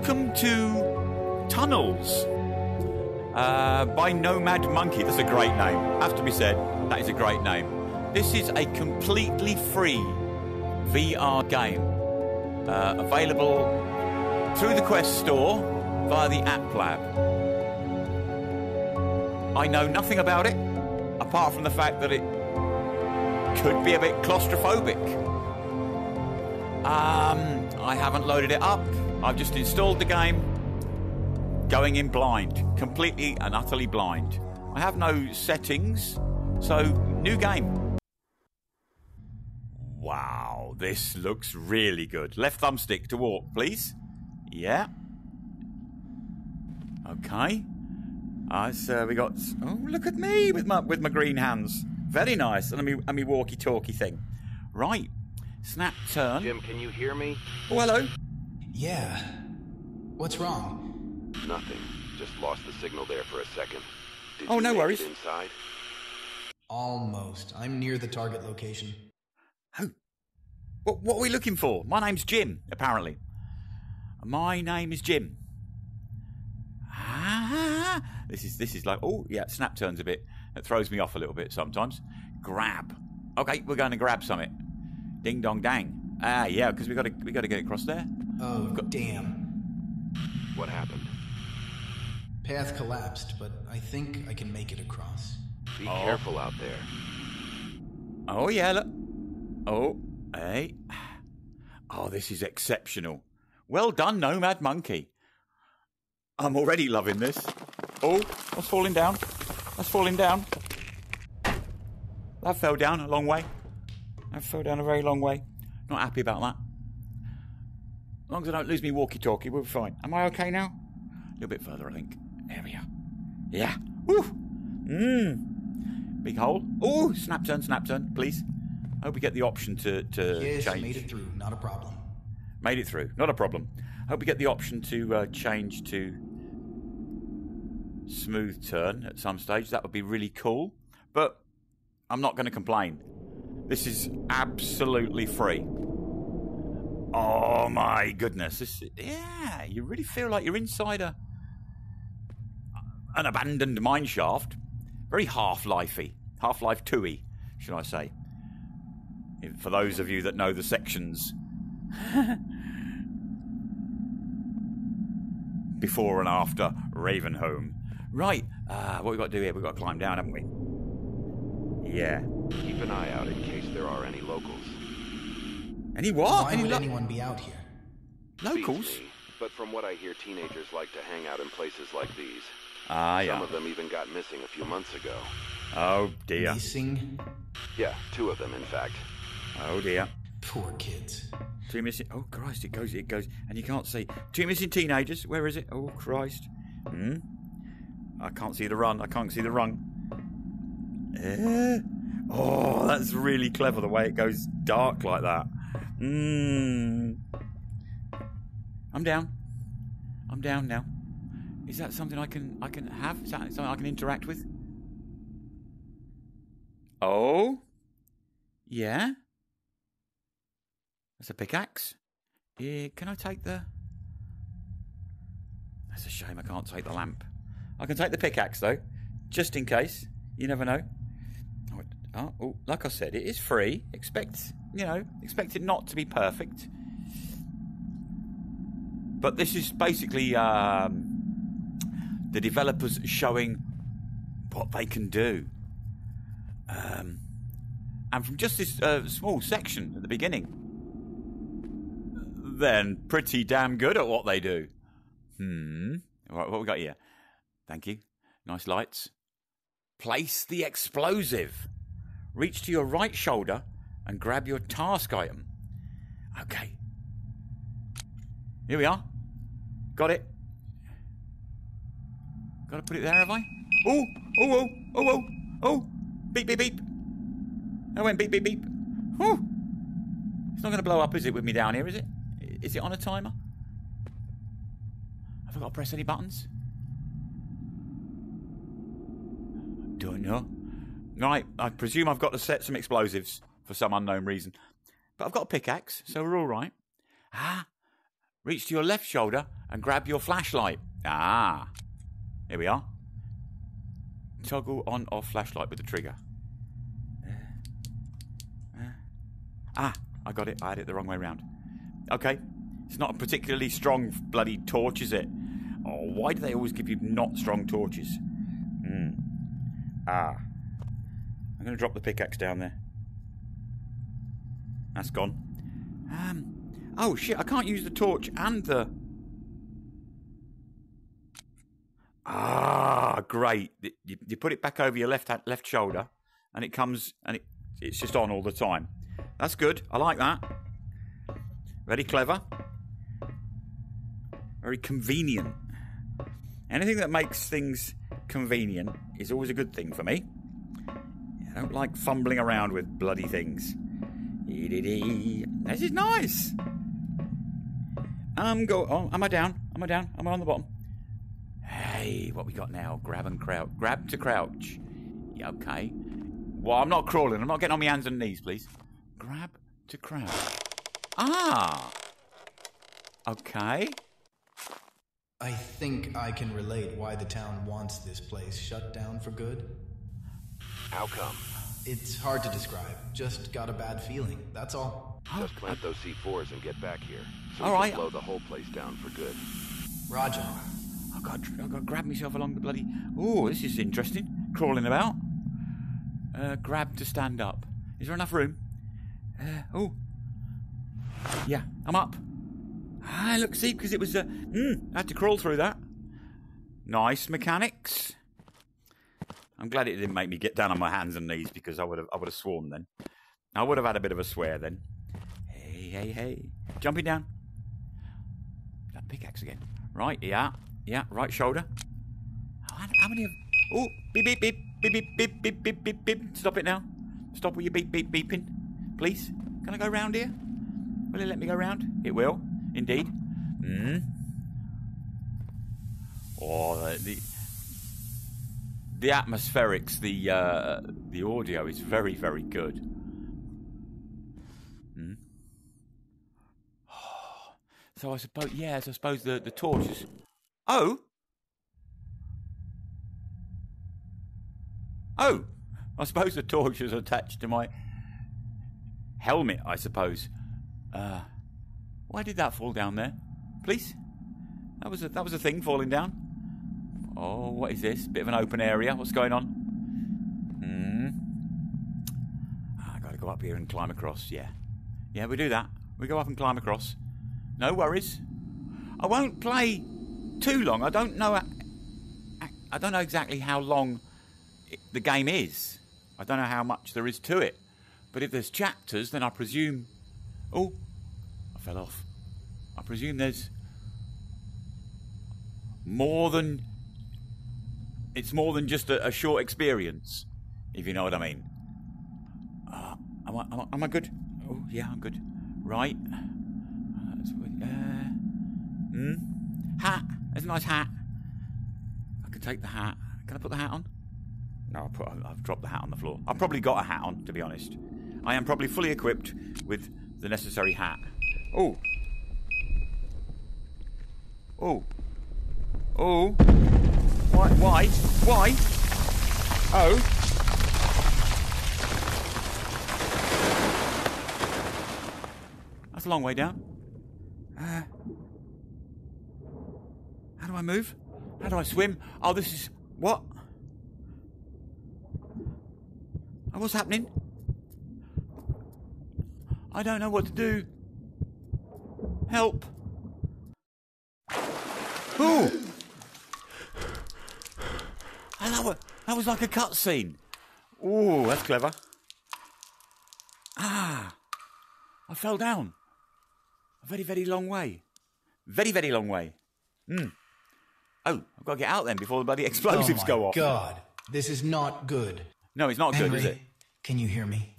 welcome to Tunnels uh, by Nomad Monkey. That's a great name. Has to be said. That is a great name. This is a completely free VR game uh, available through the Quest Store via the App Lab. I know nothing about it apart from the fact that it could be a bit claustrophobic. Um, I haven't loaded it up. I've just installed the game, going in blind, completely and utterly blind. I have no settings, so new game. Wow, this looks really good. Left thumbstick to walk, please. Yeah. Okay. Uh, so we got. Oh, look at me with my with my green hands. Very nice, and me and me walkie-talkie thing. Right. Snap turn. Jim, can you hear me? Oh, hello. Yeah. What's wrong? Nothing. Just lost the signal there for a second. Did Oh, you no worries. Inside? Almost. I'm near the target location. Oh. What, what are we looking for? My name's Jim, apparently. My name is Jim. Ah, this is this is like oh yeah, snap turns a bit. It throws me off a little bit sometimes. Grab. Okay, we're going to grab something. Ding dong dang. Ah yeah, because we got to we got to get across there. Oh, damn. What happened? Path collapsed, but I think I can make it across. Be oh. careful out there. Oh yeah, look. Oh, hey. Oh, this is exceptional. Well done, Nomad Monkey. I'm already loving this. Oh, that's falling down. That's falling down. That fell down a long way. That fell down a very long way. Not happy about that. As long as I don't lose me walkie-talkie, we'll be fine. Am I okay now? A little bit further, I think. There we are. Yeah. Woo. Mmm. Big hole. Oh, snap turn, snap turn, please. I hope we get the option to, to Yes, change. made it through. Not a problem. Made it through. Not a problem. I hope we get the option to uh, change to smooth turn at some stage. That would be really cool. But I'm not going to complain. This is absolutely free. Oh my goodness! This, yeah, you really feel like you're inside a an abandoned mine shaft. Very Half-Lifey, Half-Life 2y, should I say? For those of you that know the sections before and after Ravenholm. Right, uh, what we got to do here? We've got to climb down, haven't we? Yeah. Keep an eye out in case there are any locals. Any what? Why Any would lo- anyone be out here? locals? Me, but from what I hear, teenagers like to hang out in places like these. Ah, Some of them even got missing a few months ago. Oh dear. Missing? Yeah, two of them, in fact. Oh dear. Poor kids. Two missing. Oh Christ! It goes. It goes, and you can't see. Two missing teenagers. Where is it? Oh Christ! Hmm. I can't see the run. I can't see the run. Eh? Oh, that's really clever. The way it goes dark like that. Hmm. I'm down. I'm down now. Is that something I can I can have? Is that something I can interact with? Oh. Yeah. That's a pickaxe. Yeah, can I take the. That's a shame I can't take the lamp. I can take the pickaxe though, just in case. You never know. Oh, Oh, oh, like I said, it is free. Expect, you know, expect it not to be perfect. But this is basically um, the developers showing what they can do. Um, and from just this uh, small section at the beginning, then pretty damn good at what they do. Hmm. Right, what we got here? Thank you. Nice lights. Place the explosive. Reach to your right shoulder and grab your task item. Okay. Here we are. Got it. Got to put it there, have I? Oh, oh, oh, oh, oh, oh. Beep, beep, beep. I went beep, beep, beep. Whew. It's not going to blow up, is it, with me down here, is it? Is it on a timer? Have I got to press any buttons? Don't know. Right, I presume I've got to set some explosives for some unknown reason. But I've got a pickaxe, so we're all right. Ah, Reach to your left shoulder and grab your flashlight. Ah. Here we are. Toggle on off flashlight with the trigger. Ah, I got it. I had it the wrong way round. Okay. It's not a particularly strong bloody torch, is it? Oh, why do they always give you not strong torches? Hmm. Ah. I'm going to drop the pickaxe down there. That's gone. Um. Oh shit! I can't use the torch and the. Ah, great! You, you put it back over your left left shoulder, and it comes and it, it's just on all the time. That's good. I like that. Very clever. Very convenient. Anything that makes things convenient is always a good thing for me. I don't like fumbling around with bloody things. This is nice. I'm go. Oh, am I down? Am I down? Am I on the bottom? Hey, what we got now? Grab and crouch. Grab to crouch. Yeah, okay. Well, I'm not crawling. I'm not getting on my hands and knees, please. Grab to crouch. Ah. Okay. I think I can relate why the town wants this place shut down for good. How come? It's hard to describe. Just got a bad feeling. That's all. Just plant those C4s and get back here. So All we right. can blow the whole place down for good. Roger. I've got, I've got to grab myself along the bloody. Oh, this is interesting. Crawling about. Uh, grab to stand up. Is there enough room? Uh, oh. Yeah, I'm up. Ah, look, see, because it was. Uh, mm, I had to crawl through that. Nice mechanics. I'm glad it didn't make me get down on my hands and knees because I would have, I would have sworn then. I would have had a bit of a swear then. Hey, hey, hey. Jumping down. That pickaxe again. Right, yeah, yeah, right shoulder. Oh, how, how many of. Oh, beep, beep, beep, beep, beep, beep, beep, beep, beep, beep. Stop it now. Stop with your beep, beep, beeping. Please. Can I go round here? Will it let me go round? It will, indeed. Hmm. Oh, the. the the atmospherics, the uh, the audio is very, very good. Hmm. So I suppose, yes, I suppose the the torches. Oh, oh, I suppose the torch is attached to my helmet. I suppose. Uh, why did that fall down there? Please, that was a that was a thing falling down. Oh, what is this? Bit of an open area. What's going on? Hmm. I got to go up here and climb across. Yeah, yeah, we do that. We go up and climb across. No worries. I won't play too long. I don't know. I don't know exactly how long the game is. I don't know how much there is to it. But if there's chapters, then I presume. Oh, I fell off. I presume there's more than. It's more than just a, a short experience, if you know what I mean. Uh, am, I, am, I, am I good? Oh, yeah, I'm good. Right. Uh? Hat. There's a nice hat. I could take the hat. Can I put the hat on? No, I put, I've dropped the hat on the floor. I've probably got a hat on, to be honest. I am probably fully equipped with the necessary hat. Oh. Oh. Oh. Why? Why? Why? Oh. That's a long way down. Uh, how do I move? How do I swim? Oh, this is. What? Oh, what's happening? I don't know what to do. Help. Ooh! And that was, that was like a cutscene. Ooh, that's clever. Ah! I fell down. A very, very long way. Very, very long way. Hmm. Oh, I've got to get out then before the bloody explosives oh my go off. God, this is not good. No, it's not good, is it? can you hear me?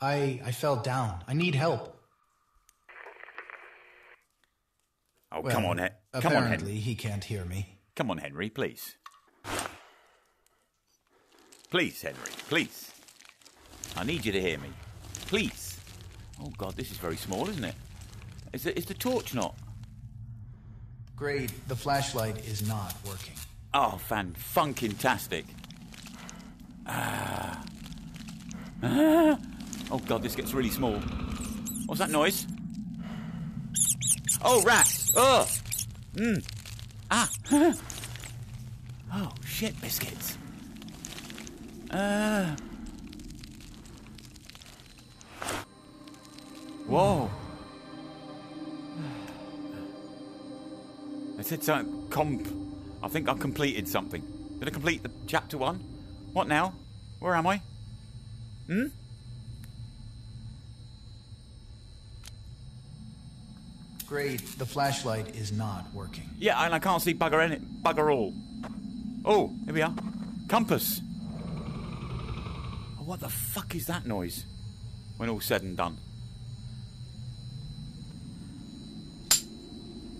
I I fell down. I need help. Oh, Well, come on, Hen- come on, Henry. he can't hear me. Come on, Henry, please. Please, Henry, please. I need you to hear me. Please. Oh, God, this is very small, isn't it? Is the, is the torch not? Great, the flashlight is not working. Oh, fan funkin' tastic. Ah. Ah. Oh god, this gets really small. What's that noise? Oh, rats! Oh! Mmm. Ah! oh, shit, biscuits. Uh. Whoa. I said something. Comp. I think I completed something. Did I complete the chapter one? What now? Where am I? Hmm? Great, the flashlight is not working. Yeah, and I can't see bugger any bugger all. Oh, here we are. Compass. What the fuck is that noise? When all said and done.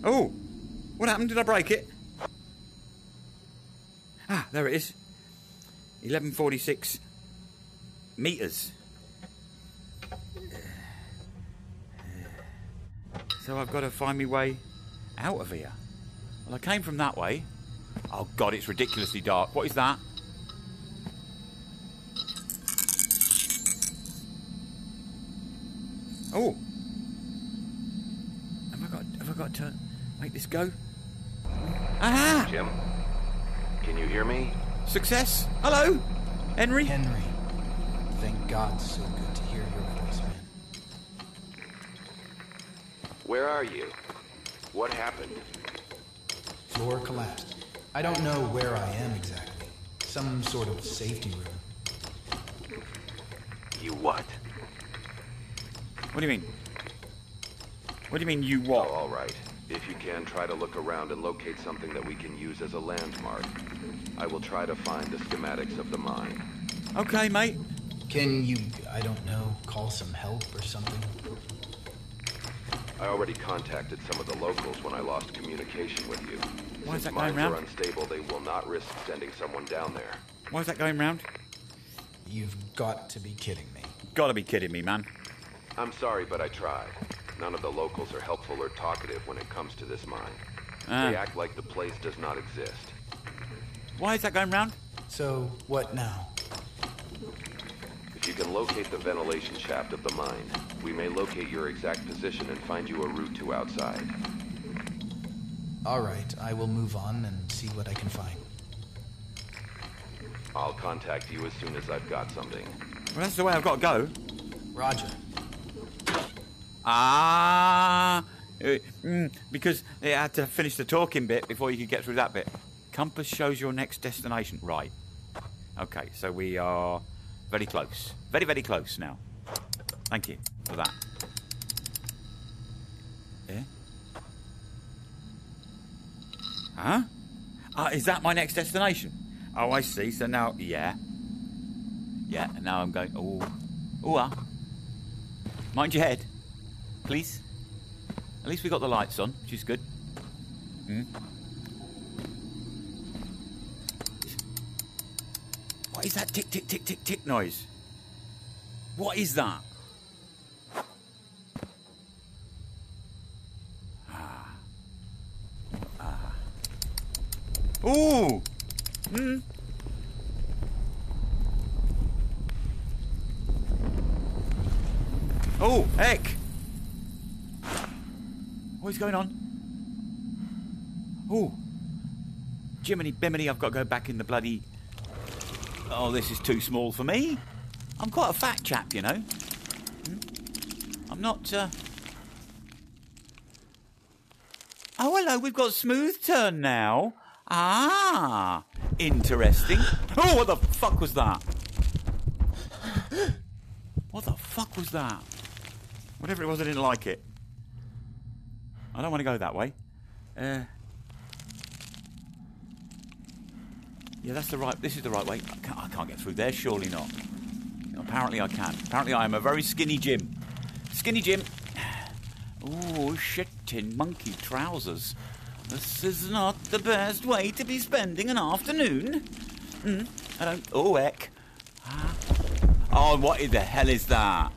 Oh, what happened? Did I break it? Ah, there it is. 1146 meters. So I've got to find my way out of here. Well, I came from that way. Oh god, it's ridiculously dark. What is that? Oh. Have I got have I got to make this go? Ah! Jim? Can you hear me? Success! Hello? Henry? Henry, thank God, so good to hear your voice, man. Where are you? What happened? Floor collapsed. I don't know where I am exactly. Some sort of safety room. You what? What do you mean? What do you mean you Oh, what? all right. If you can, try to look around and locate something that we can use as a landmark. I will try to find the schematics of the mine. Okay, mate. Can you, I don't know, call some help or something? I already contacted some of the locals when I lost communication with you. Why is Since that going mines are unstable, they will not risk sending someone down there. Why is that going round? You've got to be kidding me. Gotta be kidding me, man. I'm sorry, but I tried. None of the locals are helpful or talkative when it comes to this mine. Ah. They act like the place does not exist. Why is that going round? So, what now? If you can locate the ventilation shaft of the mine, we may locate your exact position and find you a route to outside. Alright, I will move on and see what I can find. I'll contact you as soon as I've got something. Well, that's the way I've got to go. Roger. Ah, uh, mm, because it had to finish the talking bit before you could get through that bit. Compass shows your next destination. Right. Okay, so we are very close. Very, very close now. Thank you for that. Yeah? Huh? Ah, is that my next destination? Oh, I see. So now, yeah. Yeah, and now I'm going. Oh. Oh, ah. Mind your head, please. At least we got the lights on, which is good. Hmm. What is that tick, tick, tick, tick, tick noise? What is that? Ah. Ah. Ooh! Hmm. Oh, heck! What is going on? Oh, Jiminy Bimini, I've got to go back in the bloody. Oh, this is too small for me. I'm quite a fat chap, you know. Hmm? I'm not. Uh... Oh, hello, we've got smooth turn now. Ah, interesting. Oh, what the fuck was that? What the fuck was that? Whatever it was, I didn't like it. I don't want to go that way. Uh, yeah, that's the right. This is the right way. I can't, I can't get through there. Surely not. Apparently, I can. Apparently, I am a very skinny Jim. Skinny Jim. Oh, shitting monkey trousers. This is not the best way to be spending an afternoon. Hmm. I don't. Oh, heck. Ah. Oh, what in the hell is that?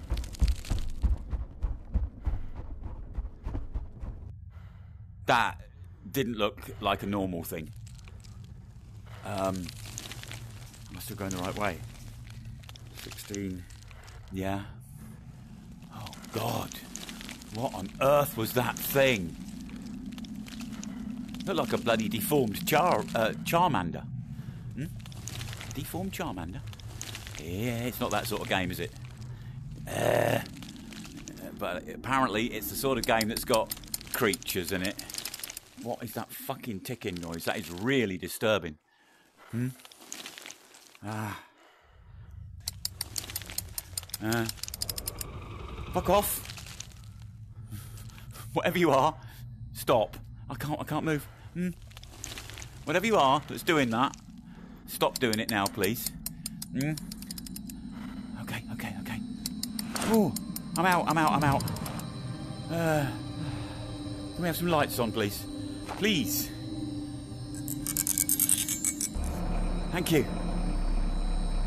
That didn't look like a normal thing. Um, am I still going the right way? 16. Yeah. Oh, God. What on earth was that thing? Looked like a bloody deformed char, uh, Charmander. Hmm? Deformed Charmander? Yeah, it's not that sort of game, is it? Uh, but apparently it's the sort of game that's got creatures in it. What is that fucking ticking noise? That is really disturbing. Hmm? Ah. Uh. Fuck off. Whatever you are, stop. I can't. I can't move. Hmm? Whatever you are that's doing that, stop doing it now, please. Hmm? Okay. Okay. Okay. Oh, I'm out. I'm out. I'm out. Uh, can we have some lights on, please? Please. Thank you.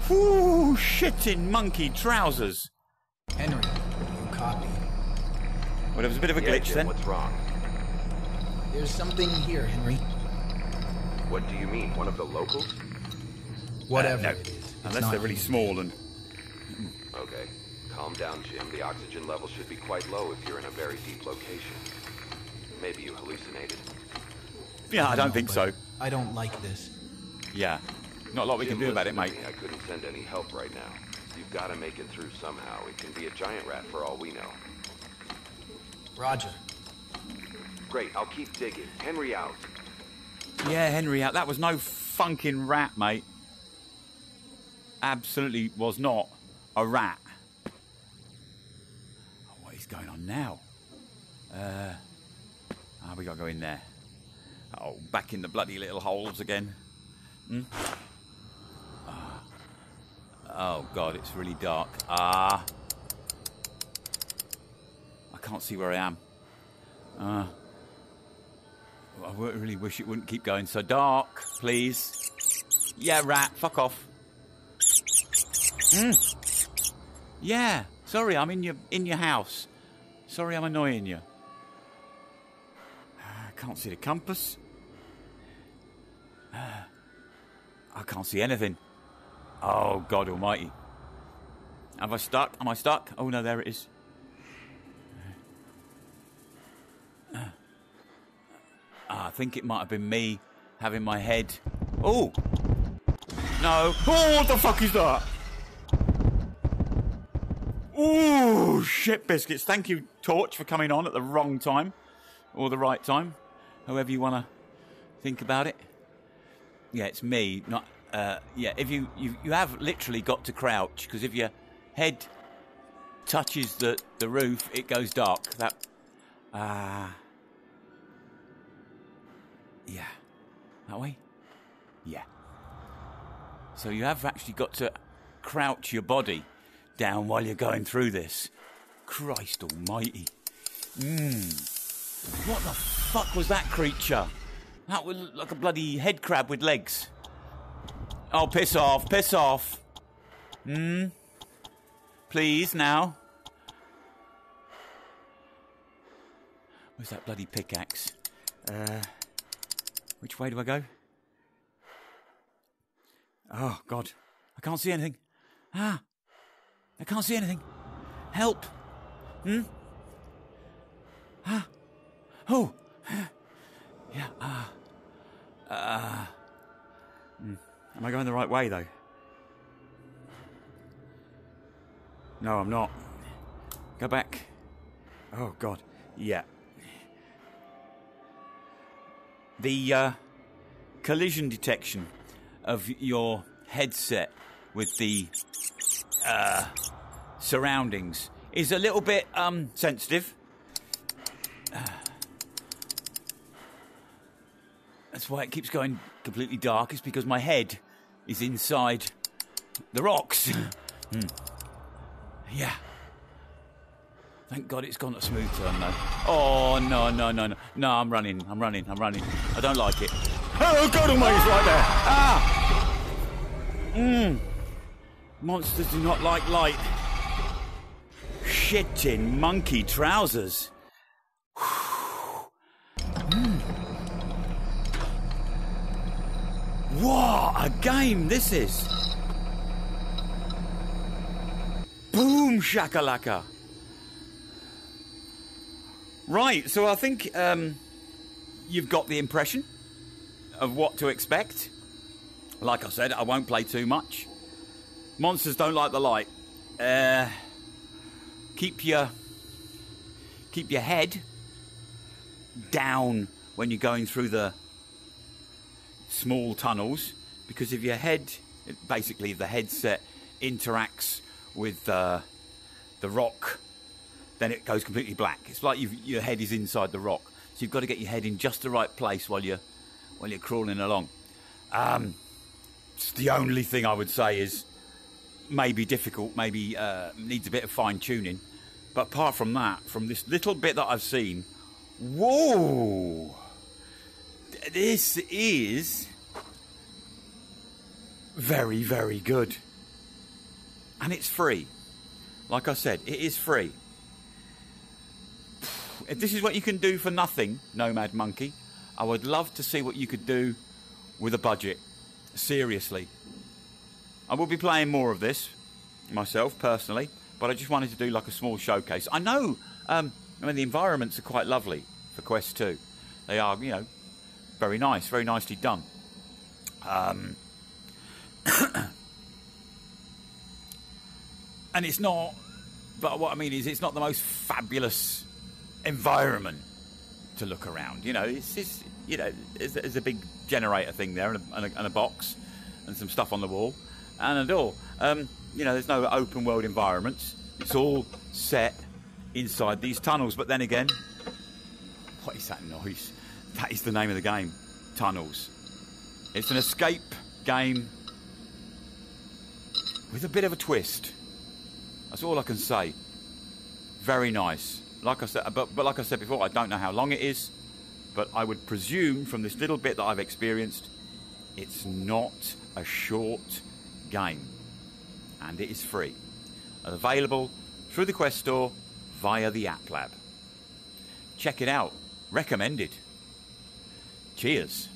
Whoo, shitting monkey trousers. Henry, you copy. Well, there was a bit of a Yeah, glitch Jim, then. what's wrong? There's something here, Henry. What do you mean? One of the locals? Whatever uh, no, it is. Unless they're really small and. Okay. Calm down, Jim. The oxygen level should be quite low if you're in a very deep location. Maybe you hallucinated. Yeah, I don't No, think so. I don't like this. Yeah. Not a lot we can do about it, mate. I couldn't send any help right now. You've got to make it through somehow. It can be a giant rat for all we know. Roger. Great, I'll keep digging. Henry out. Yeah, Henry, out. That was no funkin' rat, mate. Absolutely was not a rat. Oh, what is going on now? Uh, ah, we gotta go in there. Oh, back in the bloody little holes again. Hmm? Ah. Oh God, it's really dark. Ah, I can't see where I am. Ah. I really wish it wouldn't keep going so dark, please. Yeah, rat, fuck off. Mm. Yeah, sorry, I'm in your in your house. Sorry, I'm annoying you. I can't see the compass. I can't see anything. Oh God Almighty! Have I stuck? Am I stuck? Oh no, there it is. Ah, I think it might have been me having my head. Oh! No. Oh, what the fuck is that? Oh, shit biscuits. Thank you, Torch, for coming on at the wrong time. Or the right time. However you want to think about it. Yeah, it's me. Not. Uh, yeah, if you, you you have literally got to crouch because if your head touches the the roof, it goes dark. That. Ah. Yeah. That way? Yeah. So you have actually got to crouch your body down while you're going through this. Christ almighty. Mmm. What the fuck was that creature? That was like a bloody head crab with legs. Oh, piss off, piss off. Hmm? Please, now. Where's that bloody pickaxe? Uh. Which way do I go? Oh, God. I can't see anything. Ah. I can't see anything. Help. Hmm? Ah. Oh. Yeah. Ah. Ah. Hmm. Am I going the right way, though? No, I'm not. Go back. Oh, God. Yeah. the uh, collision detection of your headset with the uh, surroundings is a little bit um, sensitive. That's why it keeps going completely dark. Is because my head is inside the rocks. Hmm. Yeah. Thank God it's gone a smooth turn though. Oh no no no no no! I'm running. I'm running. I'm running. I don't like it. Oh God Almighty! It's right there. Ah. Mmm. Monsters do not like light. Shitting monkey trousers. What a game this is! Boom shakalaka! Right, so I think um, you've got the impression of what to expect. Like I said, I won't play too much. Monsters don't like the light. Uh, keep your keep your head down when you're going through the small tunnels because if your head basically the headset interacts with uh, the rock then it goes completely black. It's like your head is inside the rock. So you've got to get your head in just the right place while you're while you're crawling along. Um, the only thing I would say is maybe difficult maybe uh, needs a bit of fine tuning but apart from that from this little bit that I've seen whoa this is very, very good. And it's free. Like I said, it is free. If this is what you can do for nothing, Nomad Monkey, I would love to see what you could do with a budget. Seriously. I will be playing more of this myself personally, but I just wanted to do like a small showcase. I know, um, I mean, the environments are quite lovely for Quest 2. They are, you know, very nice, very nicely done. Um, and it's not, but what I mean is, it's not the most fabulous environment to look around. You know, it's, just, you know, there's, there's, a big generator thing there and a, and, a, and a, box and some stuff on the wall and a door. Um, you know, there's no open world environments. It's all set inside these tunnels. But then again, what is that noise? That is the name of the game Tunnels. It's an escape game with a bit of a twist. That's all I can say. Very nice. Like I said, uh, but, but like I said before, I don't know how long it is, but I would presume from this little bit that I've experienced, it's not a short game, and it is free, available through the Quest Store via the App Lab. Check it out. Recommended. Cheers.